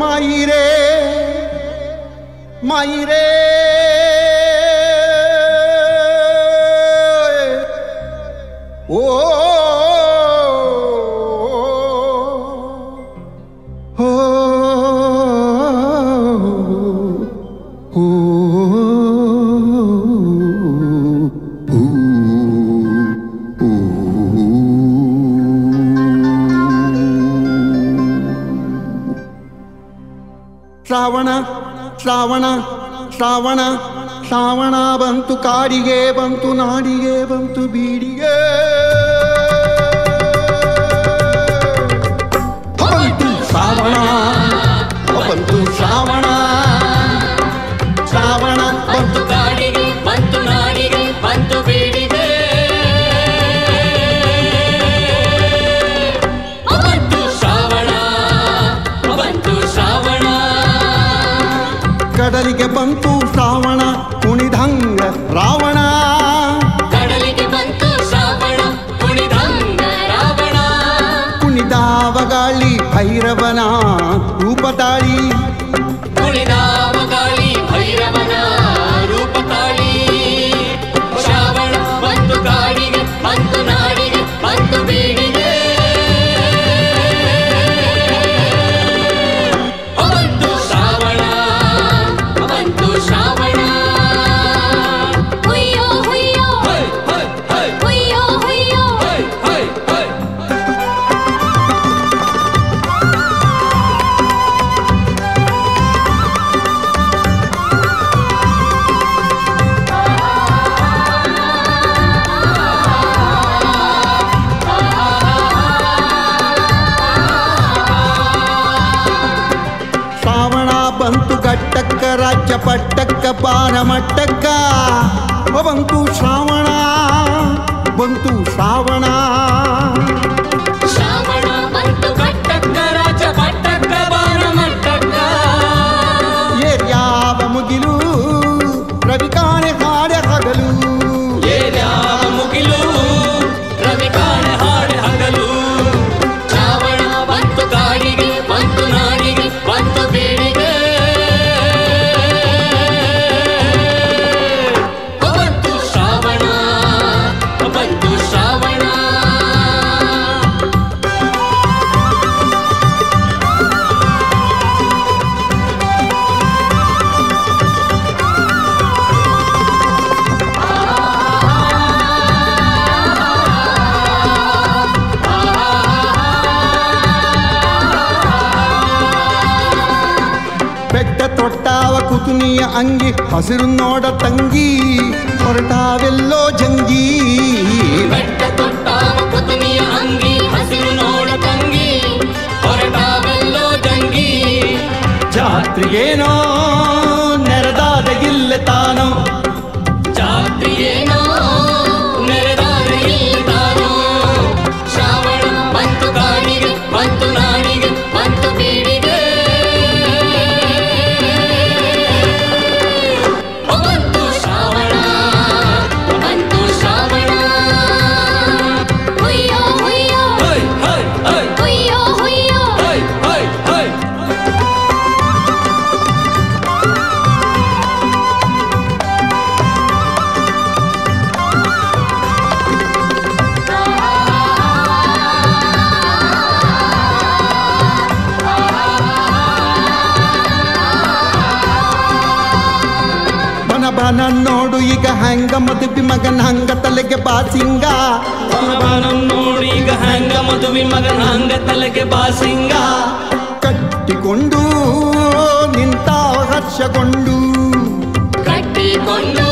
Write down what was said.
মাইরে মাইরে। ও ಶ್ರಾವಣ ಶ್ರಾವಣ ಶ್ರಾವಣ ಶ್ರಾವಣ ಬಂತು ಕಾಡಿಗೆ ಬಂತು ನಾಡಿಗೆ ಬಂತು ಬೀಡಿಗೆ. ಕಡಲಿಗೆ ಬಂತು ಶ್ರಾವಣ ಕುಣಿದಂಗ ರಾವಣ ಕಡಲಿಗೆ ಬಂತು ಶ್ರಾವಣ ಕುಣಿದಂಗ ರಾವಣ ಕುಣಿದಾವ ಗಾಳಿ ಭೈರವನ ರೂಪ ತಾಳಿ ಕುಣಿದಾವ ಗಾಳಿ ಭೈರವನ ಬಂತು ಗಟ್ಟಕ್ಕ ರಾಜ್ಯ ಪಟ್ಟಕ್ಕ ಬಾನ ಮಟ್ಟಕ್ಕ ಬಂತು ಶ್ರಾವಣ ಬಂತು ಶ್ರಾವಣ ಶ್ರಾವಣ ಕುತುನಿಯ ಅಂಗಿ ಹಸಿರು ನೋಡ ತಂಗಿ ಹೊರಟಾವೆಲ್ಲೋ ಜಂಗಿ. ಜಾತ್ರಿಗೇನೋ ಜಾತ್ರೆಗೇನೋ ನೆರೆದಾದ ಇಲ್ಲ ತಾನೋ. ಜಾತ್ರೆಯೇನೋ ಬನ ನೋಡು ಈಗ ಹಂಗ ಮದುವೆ ಮಗನ ಹಂಗ ತಲೆಗೆ ಬಾಸಿಂಗ ಬಾನಂ ನೋಡಿ ಈಗ ಹಂಗ ಮದುವೆ ಮಗನ ಹಂಗ ತಲೆಗೆ ಬಾಸಿಂಗ ಕಟ್ಟಿಕೊಂಡು ನಿಂತ ಹರ್ಷಗೊಂಡು. ಕಟ್ಟಿಕೊಂಡು